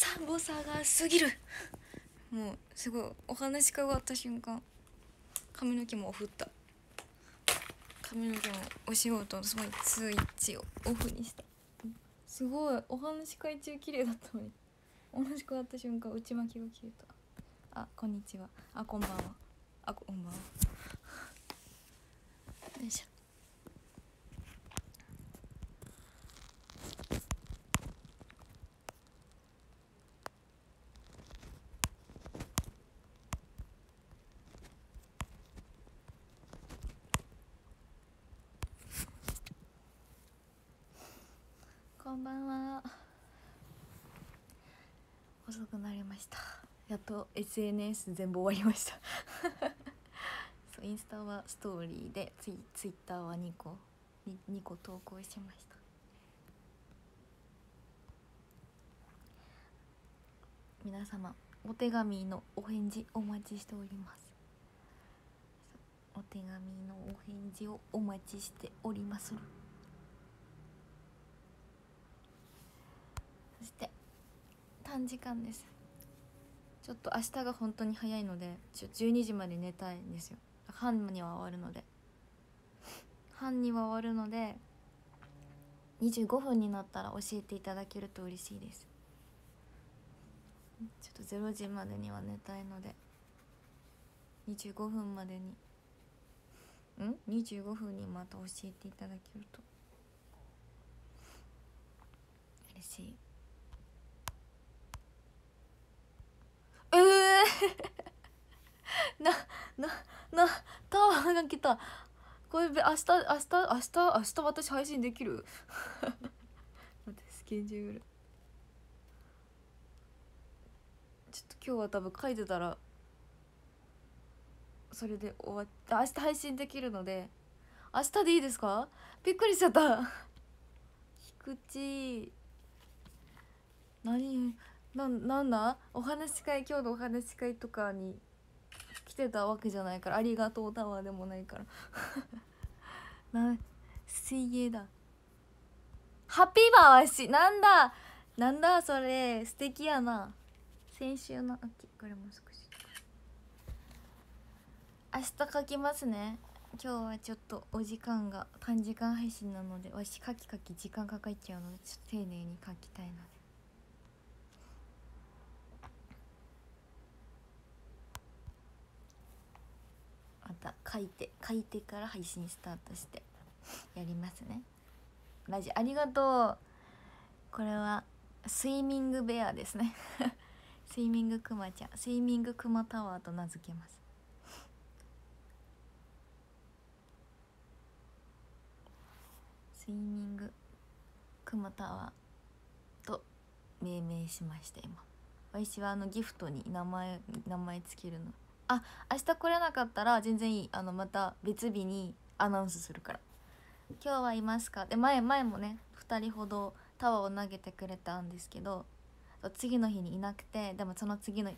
寒さがすぎる。もうすごいお話し会終わった瞬間髪の毛も振った。髪の毛もお仕事のスイッチをオフにした。すごいお話し会中綺麗だったのに。お話し会終わった瞬間内巻きが消えた。あこんにちは。あこんばんは。あこんばんは。よいしょこんばんは遅くなりました。やっと SNS 全部終わりました。そうインスタはストーリーでツイツイッターは2個 2, 2個投稿しました。皆様お手紙のお返事お待ちしております。お手紙のお返事をお待ちしております。そして短時間です。ちょっと明日が本当に早いのでちょ12時まで寝たいんですよ。半には終わるので。半には終わるので25分になったら教えていただけると嬉しいです。ちょっと0時までには寝たいので。25分までに。ん？25分にまた教えていただけると。嬉しいええー、なななタワーが来た。これ明日明日明日明日私配信できる？待ってスケジュール。ちょっと今日は多分書いてたらそれで終わって明日配信できるので。明日でいいですか？びっくりしちゃった。菊池。何？ななんだ？お話し会今日のお話し会とかに来てたわけじゃないからありがとうタワーでもないから。な水泳だ。ハッピーバーはしなんだ？なんだ？それ。素敵やな。先週の秋。これも少し。明日書きますね。今日はちょっとお時間が短時間配信なのでわし書き書き時間かかっちゃうのでちょっと丁寧に書きたいのでまた書いて書いてから配信スタートしてやりますね。ラジありがとう。これはスイミングベアですね。スイミングクマちゃん。スイミングクマタワーと名付けます。スイミングクマタワーと命名しました今。私はあのギフトに名前名前つけるの。あ明日来れなかったら全然いい。あのまた別日にアナウンスするから「今日はいますか?」で前前もね2人ほどタワーを投げてくれたんですけど次の日にいなくてでもその次の日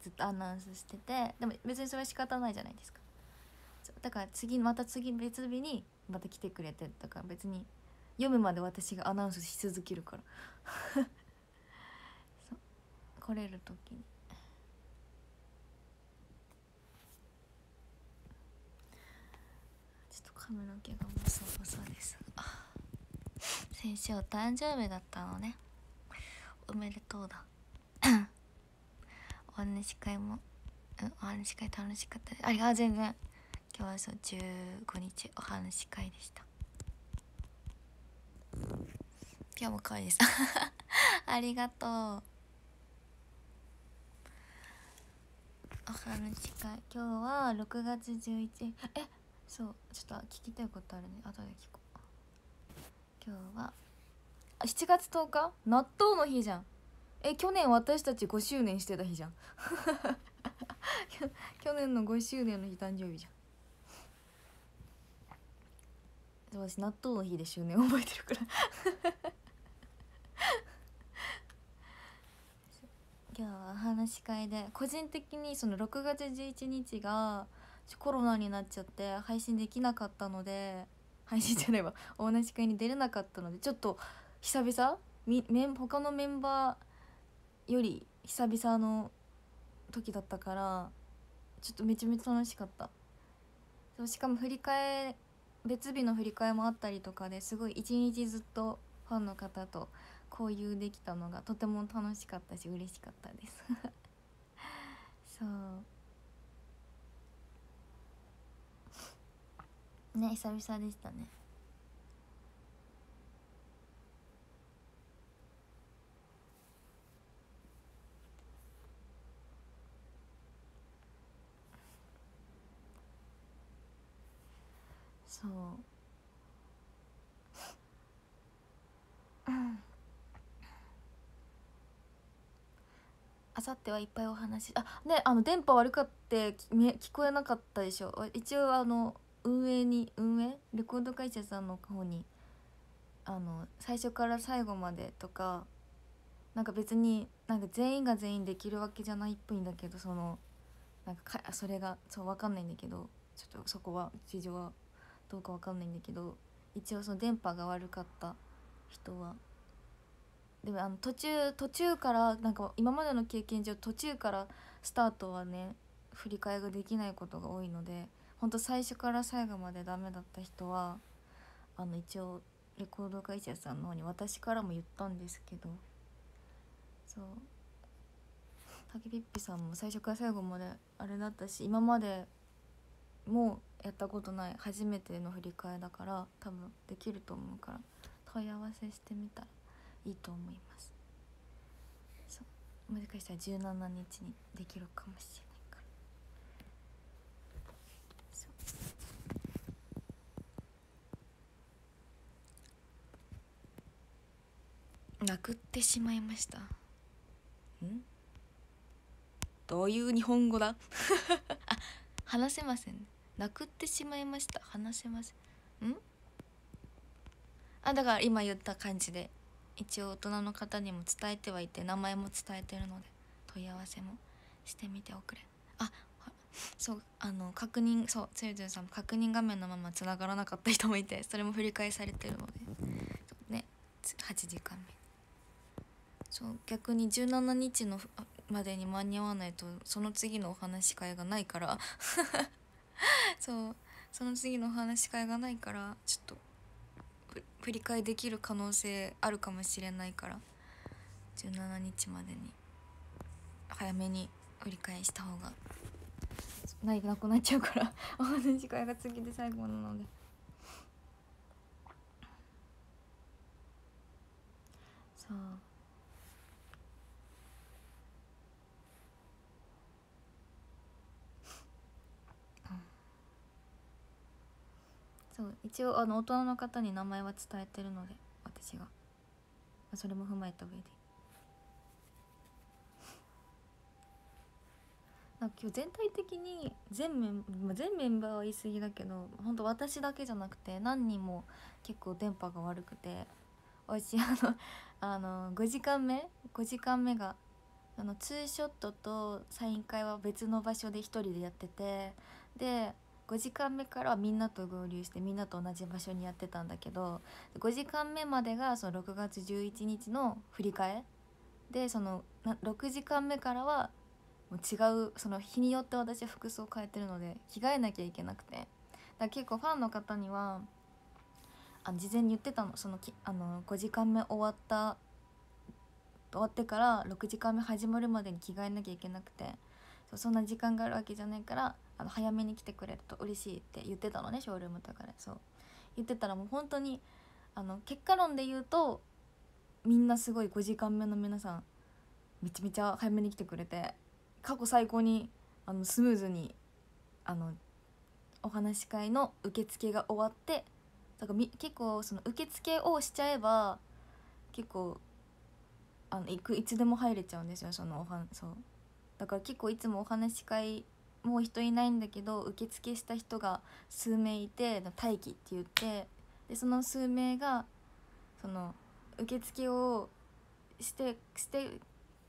ずっとアナウンスしててでも別にそれは仕方ないじゃないですか。だから次また次別日にまた来てくれてだか別に読むまで私がアナウンスし続けるから。来れる時にちょっと髪の毛がボサボサです。先週お誕生日だったのね。おめでとうだ。お話し会も、うん、お話し会楽しかった。ですありがとう全然。今日はそう15日お話し会でした。今日も可愛いです。ありがとう。お話し会。今日は6月11えそうちょっと聞きたいことあるね。後で聞こう。今日は7月10日？納豆の日じゃん。え去年私たち5周年してた日じゃん。去年の5周年の日誕生日じゃん。私納豆の日で周年覚えてるから。今日は話し会で個人的にその6月11日がコロナになっちゃって配信できなかったので配信じゃないわ。お話し会に出れなかったのでちょっと久々みメン他のメンバーより久々の時だったからちょっとめちゃめちゃ楽しかった。そうしかも振り替え別日の振り替えもあったりとかですごい一日ずっとファンの方と交流できたのがとても楽しかったし嬉しかったです。そう。ね久々でしたね。そう。あさってはいっぱいお話あねあの電波悪かって聞こえなかったでしょ。一応あの運営に運営レコード会社さんの方にあの最初から最後までとかなんか別になんか全員が全員できるわけじゃないっぽいんだけどそのなんかそれがそう分かんないんだけどちょっとそこは事情はどうかわかんないんだけど一応その電波が悪かった人はでもあの途中途中からなんか今までの経験上途中からスタートはね振り替えができないことが多いのでほんと最初から最後までダメだった人はあの一応レコード会社さんの方に私からも言ったんですけどそう。竹ピッピさんも最初から最後まであれだったし今までもうやったことない初めての振り替えだから多分できると思うから問い合わせしてみたらいいと思います。そう。もしかしたら17日にできるかもしれないからそうなくってしまいました。ん？どういう日本語だ？あ話せません。ね泣くってしまいました。話せません。ん？あだから今言った感じで一応大人の方にも伝えてはいて名前も伝えてるので問い合わせもしてみておくれ。あそうあの確認そうつゆつゆさんも確認画面のまま繋がらなかった人もいてそれも振り返されてるのでね8時間目そう逆に17日のまでに間に合わないとその次のお話し会がないから。そうその次のお話し会がないからちょっと振り替えできる可能性あるかもしれないから。17日までに早めに振り替えした方がないなくなっちゃうから。お話し会が次で最後なので。そう。そう一応あの大人の方に名前は伝えてるので私が。それも踏まえた上で。なんか今日全体的に全メン全メンバーは言い過ぎだけど本当私だけじゃなくて何人も結構電波が悪くて私あの あの5時間目？5時間目があのツーショットとサイン会は別の場所で1人でやっててで5時間目からはみんなと合流してみんなと同じ場所にやってたんだけど5時間目までがその6月11日の振り替えでその6時間目からはもう違うその日によって私は服装変えてるので着替えなきゃいけなくて。だ結構ファンの方にはあの事前に言ってたの。そのきあの5時間目終わった終わってから6時間目始まるまでに着替えなきゃいけなくて。そんな時間があるわけじゃないからあの早めに来てくれると嬉しいって言ってたのねショールームとかで。そう。言ってたらもう本当にあの結果論で言うとみんなすごい5時間目の皆さんめちゃめちゃ早めに来てくれて過去最高にあのスムーズにあのお話し会の受付が終わってだから結構その受付をしちゃえば結構あの行くいつでも入れちゃうんですよそのおはそう。だから結構いつもお話し会もう人いないんだけど受付した人が数名いて待機って言ってでその数名がその受付をしてして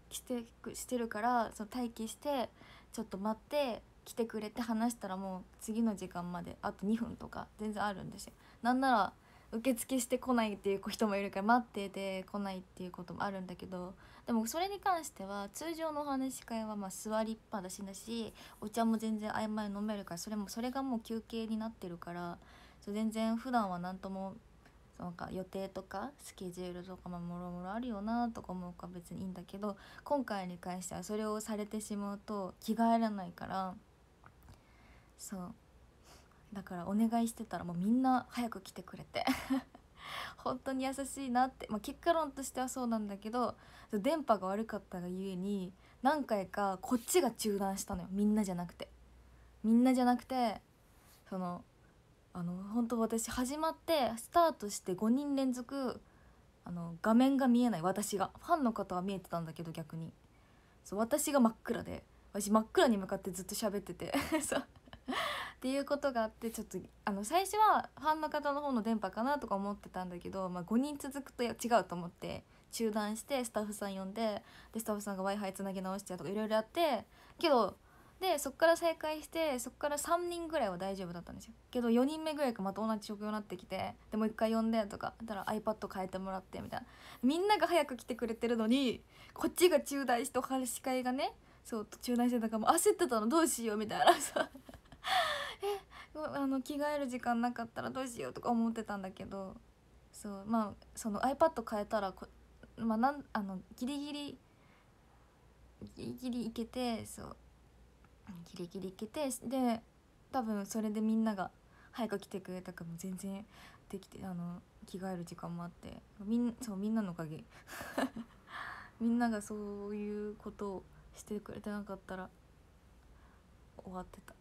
してしてるからその待機してちょっと待って来てくれて話したらもう次の時間まであと2分とか全然あるんですよ。なんなら受付してこないっていう人もいるから待ってて来ないっていうこともあるんだけどでもそれに関しては通常のお話し会はま座りっぱなしだしお茶も全然曖昧に飲めるからそれもそれがもう休憩になってるから全然普段は何ともなんか予定とかスケジュールとかももろもろあるよなとか思うか別にいいんだけど今回に関してはそれをされてしまうと着替えられないからそう。だからお願いしてたらもうみんな早く来てくれて。本当に優しいなって、まあ、結果論としてはそうなんだけど電波が悪かったがゆえに何回かこっちが中断したのよ。みんなじゃなくて。みんなじゃなくてそのあの本当私始まってスタートして5人連続あの画面が見えない。私が。ファンの方は見えてたんだけど逆に。そう私が真っ暗で。私真っ暗に向かってずっと喋ってて。そう。っていうことがあってちょっとあの最初はファンの方の方の電波かなとか思ってたんだけど、まあ、5人続くと違うと思って中断してスタッフさん呼んででスタッフさんが w i f i つなぎ直してとかいろいろやってけどでそっから再開してそっから3人ぐらいは大丈夫だったんですよ。けど4人目ぐらいかまた同じ状況になってきてでもう一回呼んでとかだから iPad 変えてもらってみたいな。みんなが早く来てくれてるのにこっちが中断してお話し会がねそう中断してたかもう焦ってたのどうしようみたいなさ。えあの着替える時間なかったらどうしようとか思ってたんだけどそうまあその iPad 変えたらこまあなんあのギリギリギリギリいけてそうギリギリいけてで多分それでみんなが早く来てくれたかも全然できてあの着替える時間もあってみんそうみんなのおかげ。みんながそういうことをしてくれてなかったら終わってた。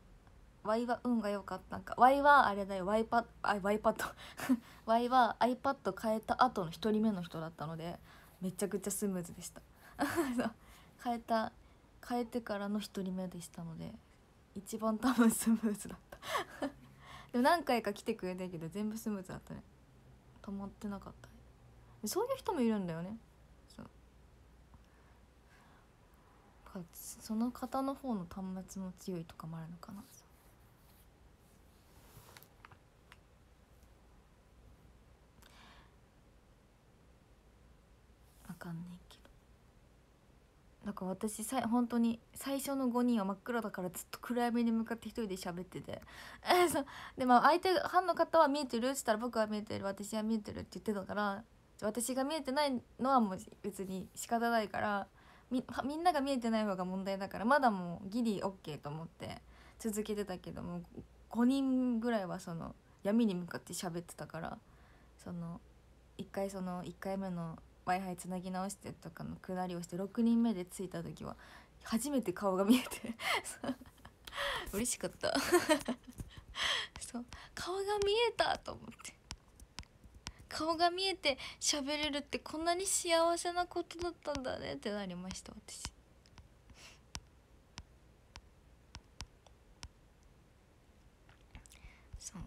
ワイは運が良かったんか。ワイはあれだよ。ワイパあワイパッド。ワイは iPad 変えた後の1人目の人だったのでめちゃくちゃスムーズでした。変えた変えてからの1人目でしたので一番多分スムーズだった。でも何回か来てくれたけど全部スムーズだったね。止まってなかったそういう人もいるんだよね。そその方の方の端末も強いとかもあるのかな。かんないけど。だから私さ本当に最初の5人は真っ暗だからずっと暗闇に向かって一人で喋ってて。そう。でまあ相手ファンの方は見えてるって言ったら僕は見えてる私は見えてるって言ってたから私が見えてないのはもう別に仕方ないからみみんなが見えてない方が問題だからまだもうギリ OK と思って続けてたけども5人ぐらいはその闇に向かって喋ってたからその1回その1回目の w i f i つなぎ直してとかのくだりをして6人目で着いた時は初めて顔が見えて嬉しかった。そう。顔が見えたと思って。顔が見えて喋れるってこんなに幸せなことだったんだねってなりました私。そう。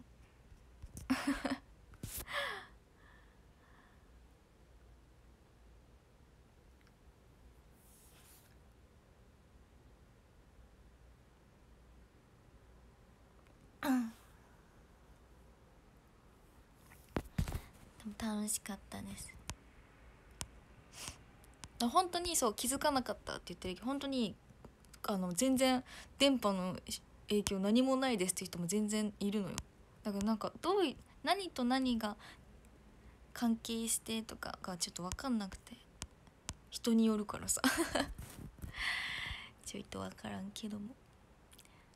楽しかったです。本当にそう気づかなかったって言ってるけど本当にあの全然電波の影響何もないですって人も全然いるのよ。だからなんかどうい何と何が関係してとかがちょっと分かんなくて。人によるからさ。ちょいと分からんけども。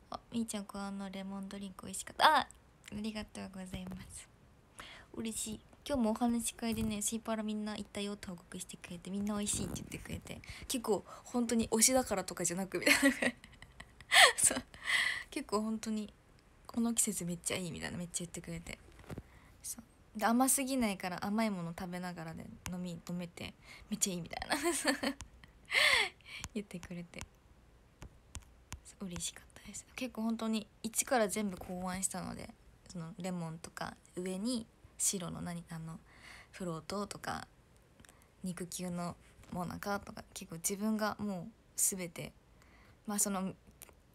あみーちゃんこのレモンドリンク美味しかった。あありがとうございます。嬉しい。今日もお話し会でねシーパラみんな行ったよって報告してくれてみんな美味しいって言ってくれて。結構本当に推しだからとかじゃなくみたいな そう。結構本当にこの季節めっちゃいいみたいなめっちゃ言ってくれて。そう。で甘すぎないから甘いもの食べながらで飲み飲めてめっちゃいいみたいな。言ってくれて。嬉しかった。です。結構本当に一から全部考案したのでそのレモンとか上に白の何あのフロートとか肉球のもなかとか結構自分がもう全てまあその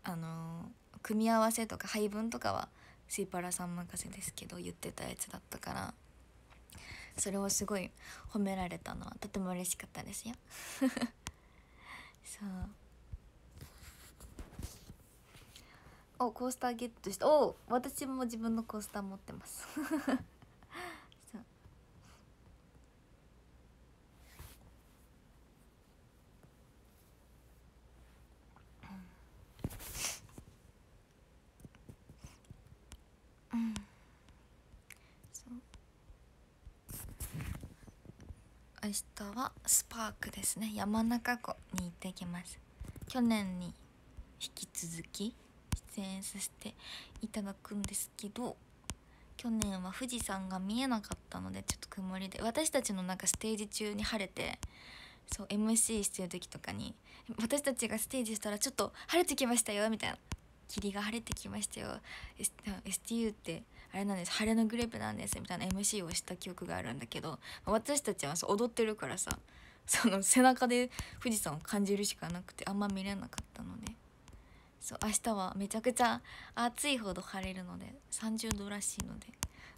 あの組み合わせとか配分とかはスイパラさん任せですけど言ってたやつだったからそれをすごい褒められたのはとても嬉しかったですよ。そう。おコースターゲットしたお私も自分のコースター持ってます。う。うん。そう。明日はスパークですね。山中湖に行ってきます。去年に引き続き出演させていただくんですけど去年は富士山が見えなかったのでちょっと曇りで私たちのなんかステージ中に晴れてそう MC してる時とかに私たちがステージしたらちょっと晴れてきましたよみたいな霧が晴れてきましたよ STU ってあれなんです晴れのグループなんですみたいな MC をした記憶があるんだけど私たちはそう踊ってるからさその背中で富士山を感じるしかなくてあんま見れなかったので。そう明日はめちゃくちゃ暑いほど晴れるので30度らしいので。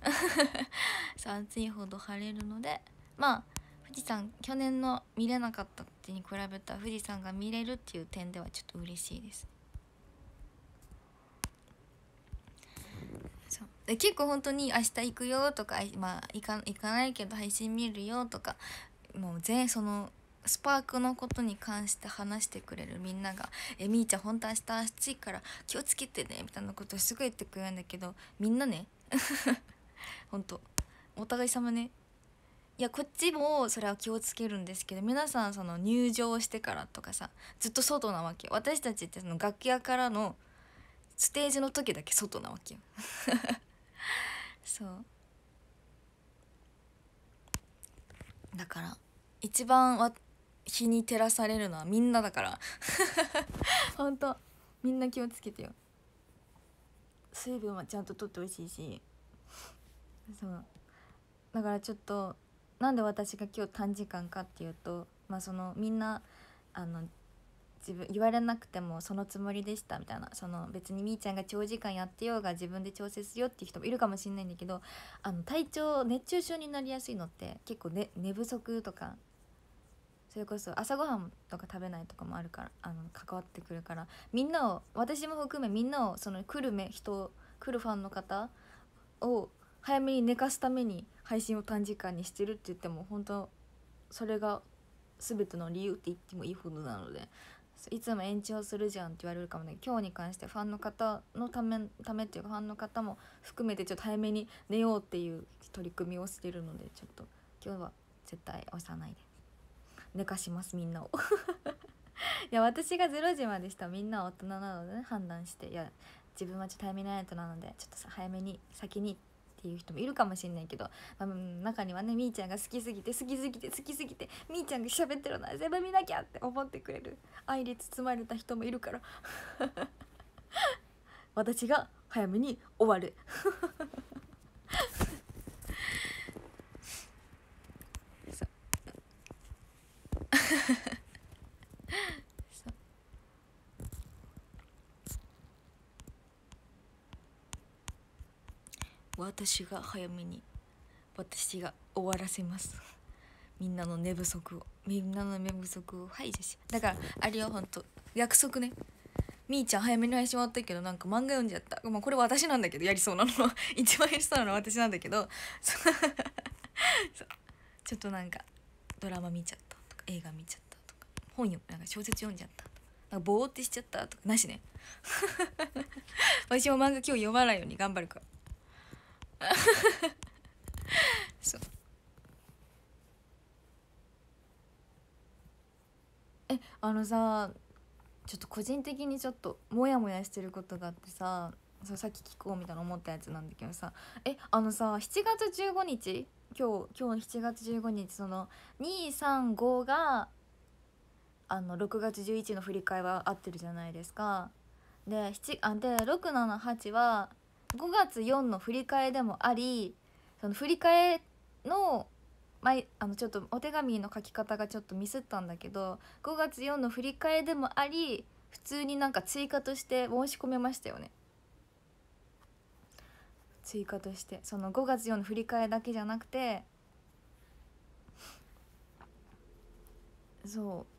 そう暑いほど晴れるのでまあ富士山去年の見れなかったってに比べた富士山が見れるっていう点ではちょっと嬉しいです。そう。で結構本当に明日行くよとかまあ行か行かないけど配信見るよとかもう全そのスパークのことに関して話してくれるみんなが「えみーちゃん本当明日暑いから気をつけてね」みたいなことをすごい言ってくれるんだけどみんなね 本当お互い様ね。いやこっちもそれは気をつけるんですけど皆さんその入場してからとかさずっと外なわけ私たちってその楽屋からのステージの時だけ外なわけよ。そう。だから一番わ日に照らされるのはみんなだから。ほんとみんな気をつけてよ。水分はちゃんととってほしいし。そう。だからちょっとなんで私が今日短時間かっていうとまあそのみんなあの自分言われなくてもそのつもりでしたみたいな。その別にみーちゃんが長時間やってようが自分で調整するよっていう人もいるかもしれないんだけどあの体調熱中症になりやすいのって結構、ね、寝不足とかそれこそ朝ごはんとか食べないとかもあるからあの関わってくるからみんなを私も含めみんなをその来るめ人来るファンの方を早めに寝かすために配信を短時間にしてるって言っても本当それが全ての理由って言ってもいいほどなのでいつも延長するじゃんって言われるかもね。今日に関してファンの方のためためっていうかファンの方も含めてちょっと早めに寝ようっていう取り組みをしてるのでちょっと今日は絶対押さないで。寝かしますみんなを。いや私が0時までした。みんなは大人なのでね判断して。いや自分はちょっと早めないとなのでちょっとさ早めに先にっていう人もいるかもしれないけど、まあ、中にはねみーちゃんが好きすぎて好きすぎて好きすぎてみーちゃんが喋ってるのは全部見なきゃって思ってくれる愛で包まれた人もいるから。私が早めに終わる そうそう 私が早めに私が終わらせます。みんなの寝不足を。みんなの寝不足を排除しだからあれよほんと。約束ね。みーちゃん早めに配信終わったけどなんか漫画読んじゃった。まあこれ私なんだけどやりそうなの。一番やりそうなのは私なんだけど。ちょっとなんかドラマ見ちゃった。映画見ちゃったとか。本読なんか小説読んじゃった。とかなんかぼーってしちゃったとか。なしね。私も漫画今日読まないように頑張るから。そう。えあのさちょっと個人的にちょっとモヤモヤしてることがあってさそうさっき聞こうみたいな思ったやつなんだけどさ。えあのさ7月15日今日今日7月15日その235があの6月11の振り替えは合ってるじゃないですか。であで678は5月4の振り替えでもありその振り替えの前あのちょっとお手紙の書き方がちょっとミスったんだけど5月4の振り替えでもあり普通になんか追加として申し込めましたよね。追加としてその5月4の振り替えだけじゃなくてそう。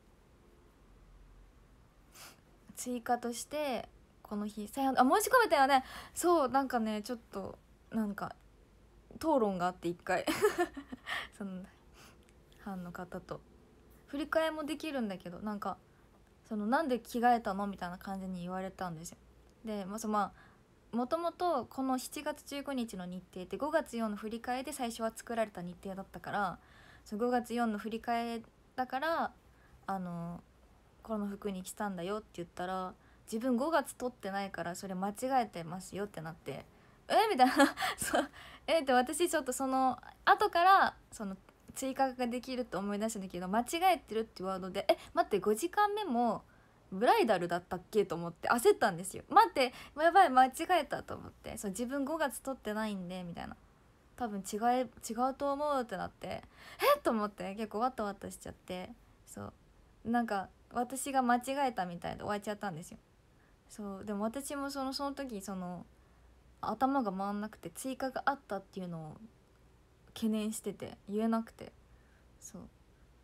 追加としてこの日さよあ申し込めたよね。そうなんかねちょっとなんか討論があって一回。そのファンの方と。振り替えもできるんだけどなんかそのなんで着替えたの？みたいな感じに言われたんですよ。でまあそのまあもともとこの7月15日の日程って5月4の振り替えで最初は作られた日程だったからその5月4の振り替えだからあのこの服に来たんだよって言ったら自分5月取ってないからそれ間違えてますよってなってえ？みたいな。そう。え？って私ちょっとその後からその追加ができると思い出したんだけど間違えてるってワードでえ？待って5時間目もブライダルだったっけ？と思って焦ったんですよ。待ってやばい間違えたと思って。そう自分5月取ってないんでみたいな。多分違え違うと思うってなって。えっ？と思って結構ワタワタしちゃって。そう。なんか私が間違えたみたいで終わっちゃったんですよ。そう。でも私もそのその時その頭が回んなくて追加があったっていうのを懸念してて言えなくて。そう。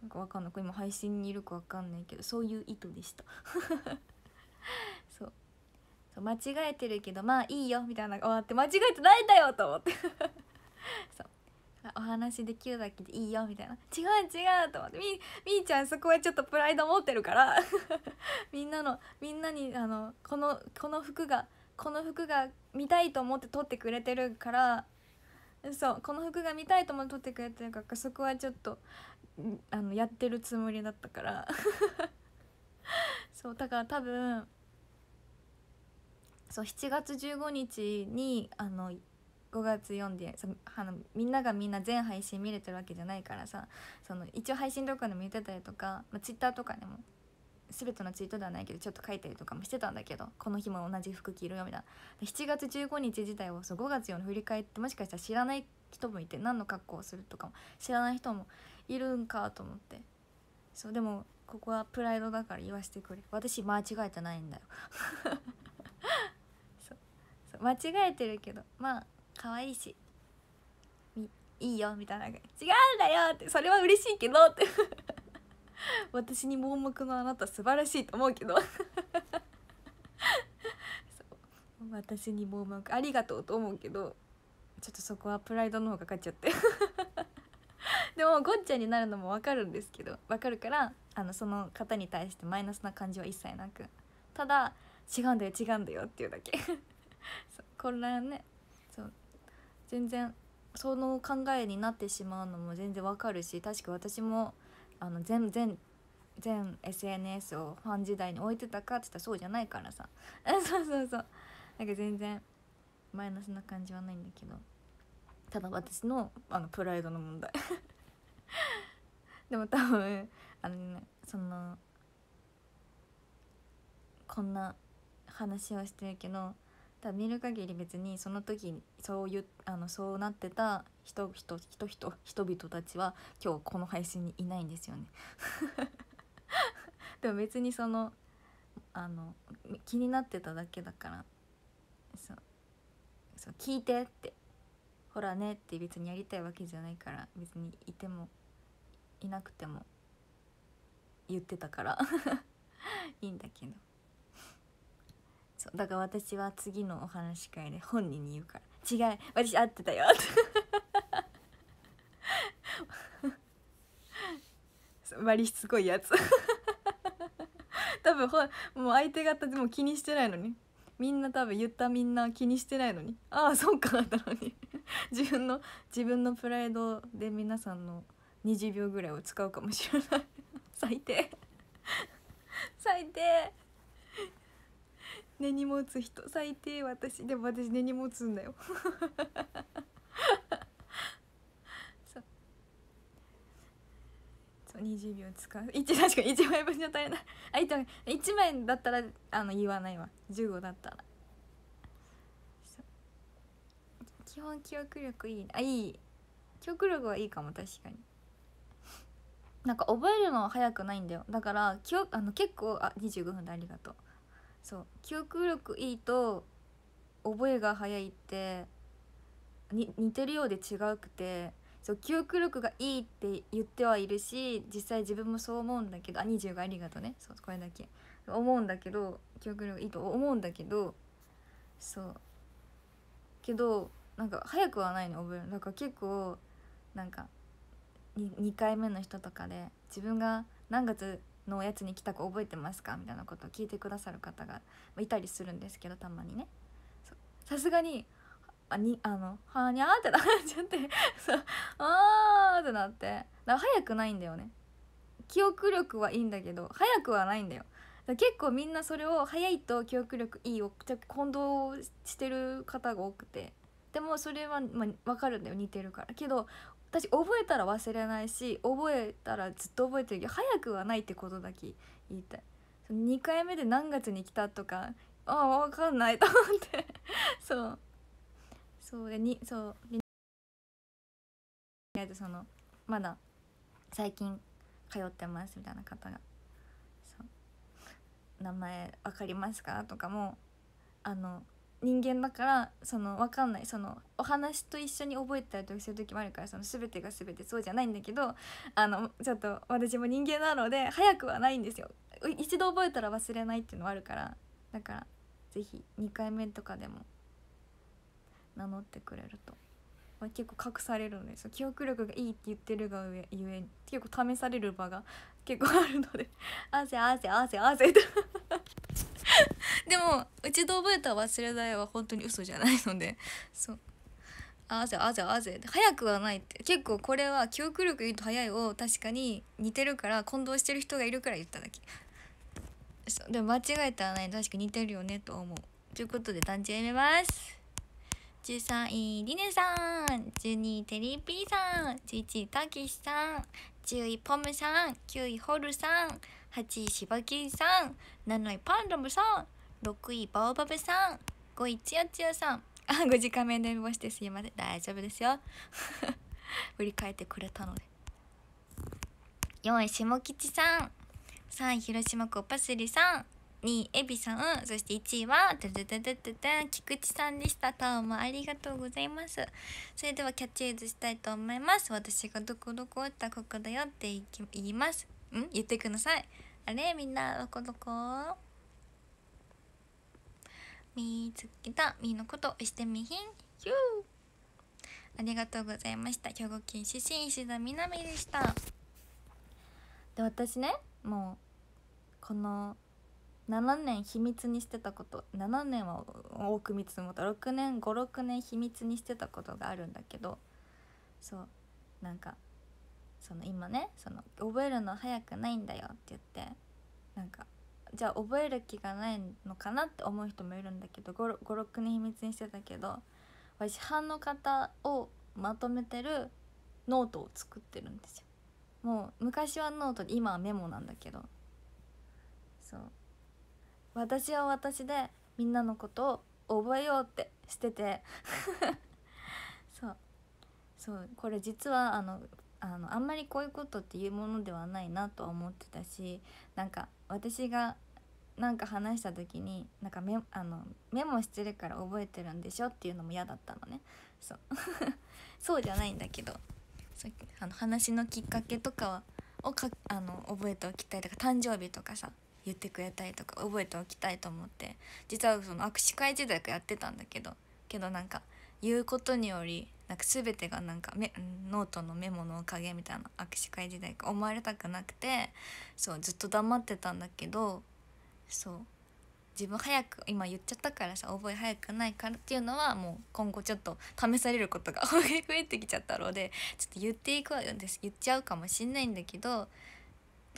なんかわかんない。今配信にいるかわかんないけどそういう意図でした。そう。そう間違えてるけどまあいいよみたいな終わって間違えてないんだよと思って。そう。お話できるだけでいいよみたいな。違う違うと思って。みみーちゃんそこはちょっとプライド持ってるから。みんなのみんなにあのこのこの服がこの服が見たいと思って撮ってくれてるから。そうこの服が見たいと思って撮ってくれてるからそこはちょっとあのやってるつもりだったから。そうだから多分そう7月15日にあの5月4でそあのみんながみんな全配信見れてるわけじゃないからさその一応配信とかでも言ってたりとか、まあ、Twitter とかでも全てのツイートではないけどちょっと書いたりとかもしてたんだけどこの日も同じ服着るよみたいな。7月15日自体をそう5月4の振り返ってもしかしたら知らない人もいて何の格好をするとかも知らない人もいるんかと思って。そうでもここはプライドだから言わせてくれ。私間違えてないんだよ。そう。間違えてるけどまあ可愛いし。いいよみたいな。違うんだよって。それは嬉しいけどって。私に盲目のあなた素晴らしいと思うけど。私に盲目ありがとうと思うけど。ちょっとそこはプライドの方が勝っちゃって。でもゴッチャになるのも分かるんですけど。分かるからあのその方に対してマイナスな感じは一切なく。ただ違うんだよ違うんだよっていうだけ。混乱ねそう。全然その考えになってしまうのも全然わかるし確か私もあの全全全 SNS をファン時代に置いてたかって言ったらそうじゃないからさ。そうそうそうなんか全然マイナスな感じはないんだけど。ただ私のあのプライドの問題。でも多分あのねそのこんな話をしてるけどだ見る限り別にその時そういうあのそうなってた人人人人人々たちは今日この配信にいないんですよね でも別にそのあの気になってただけだからそうそう聞いてってほらねって別にやりたいわけじゃないから別にいてもいなくても言ってたから いいんだけど。そうだから私は次のお話し会で本人に言うから「違う私会ってたよ」割りしつこいやつ。多分ほもう相手方でも気にしてないのに。みんな多分言ったみんな気にしてないのに。ああそうかだのに。自分の自分のプライドで皆さんの20秒ぐらいを使うかもしれない。最低。最低。根に持つ人最低私でも私根に持つんだよ。そう。そう20秒使う。1確かに1枚分じゃ足りない。あ1枚だったらあの言わないわ。15だったら。基本記憶力いいあいい。記憶力はいいかも確かに。なんか覚えるの早くないんだよ。だから記憶あの結構あ25分でありがとう。そう記憶力いいと覚えが早いってに似てるようで違うくてそう記憶力がいいって言ってはいるし実際自分もそう思うんだけどあ20がありがとうね。そうこれだけ。思うんだけど記憶力いいと思うんだけどそう。けどなんか早くはないの覚えるだから結構なんか 2, 2回目の人とかで自分が何月のおやつに来たか覚えてますか？みたいなことを聞いてくださる方がいたりするんですけどたまにね。さすがにあにあの「はにゃ」ってなっちゃって そう「あー」ってなって。だから早くないんだよね。記憶力はいいんだけど早くはないんだよ。結構みんなそれを早いと記憶力いいを混同してる方が多くて。でもそれは、まあ、分かるんだよ。似てるから。けど私覚えたら忘れないし覚えたらずっと覚えてるけど早くはないってことだけ言いたい。2回目で何月に来たとかああ分かんないと思って。そう。そうでにそう。でそのまだ最近通ってますみたいな方が「名前分かりますか?」とかもあの人間だからその分かんない。そのお話と一緒に覚えたりとかする時もあるからその全てが全てそうじゃないんだけどあのちょっと私も人間なので早くはないんですよ。一度覚えたら忘れないっていうのはあるからだから是非2回目とかでも名乗ってくれると。結構隠されるんですよ記憶力がいいって言ってるがゆえ結構試される場が結構あるので「汗汗汗汗」って。でも一度覚えた忘れないは本当に嘘じゃないので。そう。あぜあぜあぜ。早くはないって。結構これは記憶力いいと早いを確かに似てるから混同してる人がいるから言っただけ。そう。でも間違えたらない確か似てるよねと思う。ということで団地やめます。13位りねさん。12位テリーピーさん。11位たけしさん。10位ポムさん。9位ホルさん。8位しばきさん。7位パンダムさん。6位バオバブさん。5位つよつよさん。あ5時間目で見ましてすいません。大丈夫ですよ。振り返ってくれたので。4位下吉さん。3位広島コパスリさん。2位エビさん。そして1位はタタタタタタ菊池さんでした。どうもありがとうございます。それではキャッチエイズしたいと思います。私がどこどこ打ったここだよって言います。ん？言ってください。あれ？みんなどこどこ？見つけたみのことしてみひん。ひゅありがとうございました。兵庫県出身石田みなみでした。で私ねもうこの7年秘密にしてたこと7年は多く見積もった。6年56年秘密にしてたことがあるんだけどそうなんかその今ねその覚えるの早くないんだよって言ってなんかじゃあ覚える気がないのかなって思う人もいるんだけど56年秘密にしてたけど市販の方をまとめてるノートを作ってるんですよ。もう昔はノートで今はメモなんだけど。そう。私は私でみんなのことを覚えようってしてて。そう。そう。これ実はあのあのあんまりこういうことっていうものではないなとは思ってたしなんか私がなんか話した時になんかメあのメモしてるから覚えてるんでしょっていうのも嫌だったのね。そう。そうじゃないんだけど。そうあの話のきっかけとかをかあの覚えておきたいとか誕生日とかさ言ってくれたりとか覚えておきたいと思って実はその握手会時代からやってたんだけどけどなんか言うことによりなんか全てがなんかメノートのメモのおかげみたいな握手会時代か思われたくなくてそうずっと黙ってたんだけどそう自分早く今言っちゃったからさ覚え早くないからっていうのはもう今後ちょっと試されることが 増えてきちゃったのでちょっと言っていくわよです。言っちゃうかもしんないんだけど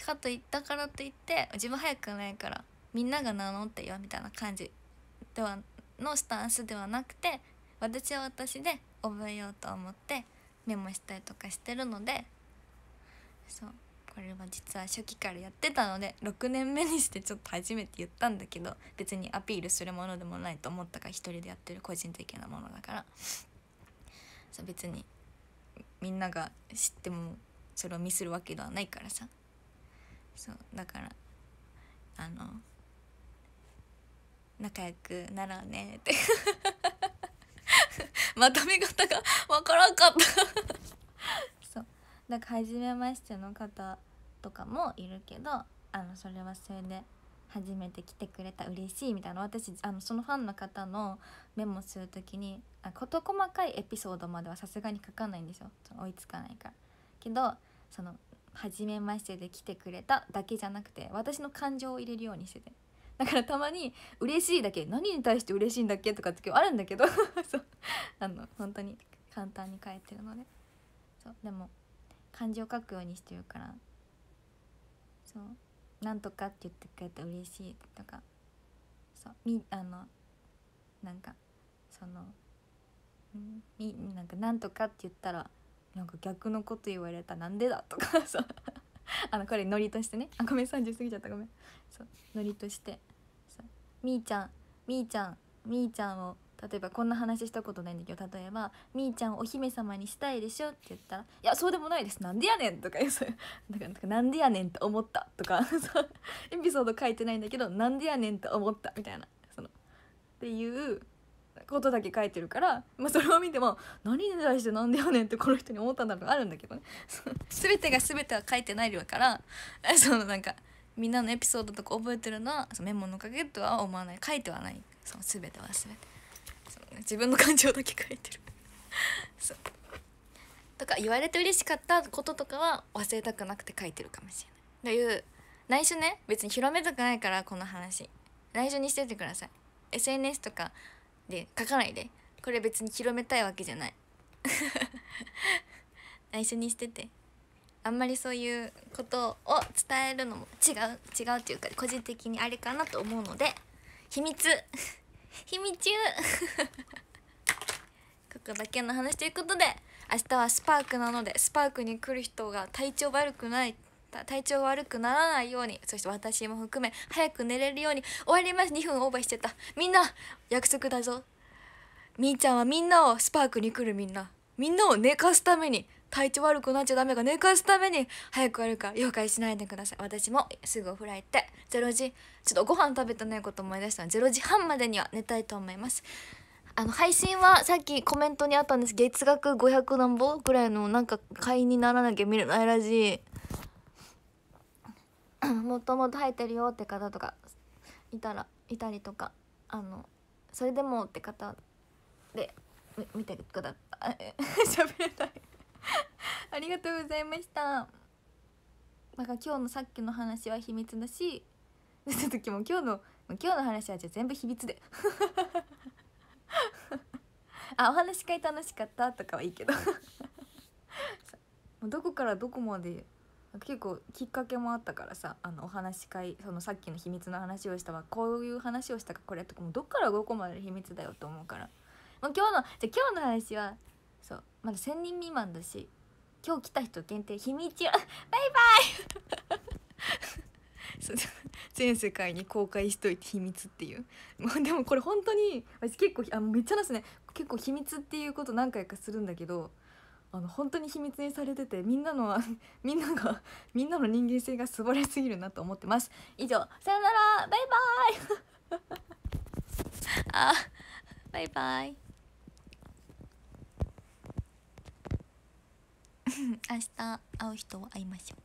かといったからといって自分早くないからみんなが名乗ってよみたいな感じではのスタンスではなくて私は私で覚えようと思ってメモしたりとかしてるのでそうこれは実は初期からやってたので6年目にしてちょっと初めて言ったんだけど別にアピールするものでもないと思ったから一人でやってる個人的なものだから。そう別にみんなが知ってもそれをミスるわけではないからさ。そうだからあの仲良くならねって。まとめ方がわからんかった。なんから初めましての方とかもいるけどあのそれはそれで初めて来てくれた嬉しいみたいな私あのそのファンの方のメモする時にあ事細かいエピソードまではさすがに書かないんですよ。追いつかないから。けどその初めましてで来てくれただけじゃなくて私の感情を入れるようにしてて。だからたまに嬉しいだけ何に対して嬉しいんだっけとかってあるんだけど そう。あの本当に簡単に書いてるので。そう。でも漢字を書くようにしてるから。そう「なんとか」って言ってくれたら嬉しいとか。そう。みあのなんかそのみなんか「なんとか」って言ったらなんか逆のこと言われた。なんでだとか。そう。あのこれノリとしてね。あごめん30過ぎちゃった。ごめん。そう。ノリとして。みーちゃんみーちゃんみーちゃんを例えばこんな話したことないんだけど例えば「みーちゃんお姫様にしたいでしょ」って言ったら「いやそうでもないです。なんでやねん」とか言う。そうだかなんでやねんって思った」とかそうエピソード書いてないんだけど「なんでやねんって思った」みたいな。そのっていうことだけ書いてるから、まあ、それを見ても何に対してなんでやねんってこの人に思ったんだろうあるんだけどね。全てが全ては書いてないからそのなんかみんなのエピソードとか覚えてるのはそのメモのおかげとは思わない。書いてはない。その全ては全て。その、ね、自分の感情だけ書いてる。そう。とか言われて嬉しかったこととかは忘れたくなくて書いてるかもしれない。という内緒ね。別に広めたくないからこの話。内緒にしててください。SNS とかで書かないで。これ別に広めたいわけじゃない。内緒にしてて。あんまりそういうことを伝えるのも違う違うっていうか個人的にあれかなと思うので秘密。秘密 ここだけの話ということで明日はスパークなのでスパークに来る人が体調悪くない体調悪くならないようにそして私も含め早く寝れるように終わります。2分オーバーしちゃった。みんな約束だぞ。みーちゃんはみんなをスパークに来るみんな。みんなを寝かすために。体調悪くなっちゃダメが寝かすために早くやるか了解しないでください。私もすぐお風呂行って0時ちょっとご飯食べてないこと思い出したので0時半までには寝たいと思います。あの配信はさっきコメントにあったんです。月額500何ぼぐらいのなんか会員にならなきゃ見れないらしい。もともと入ってるよって方とかいたらいたりとかあのそれでもって方で見てください 喋れない。ありがとうございました。だか今日のさっきの話は秘密だし出た時も今日の今日の話はじゃ全部秘密で。あお話し会楽しかったとかはいいけど。どこからどこまで結構きっかけもあったからさあのお話し会そのさっきの秘密の話をしたわ。こういう話をしたかこれとかもどっからどこまで秘密だよと思うから。もう今日のじゃ今日の話はそうまだ1,000人未満だし今日来た人限定秘密よバイバイ。全世界に公開しといて秘密っていう。でもこれ本当に私結構あめっちゃですね。結構秘密っていうこと何回かするんだけどあの本当に秘密にされててみんなの みんながみんなの人間性が素晴らしすぎるなと思って。ます以上さよならバイバイ。あバイバイ。明日会う人は会いましょう。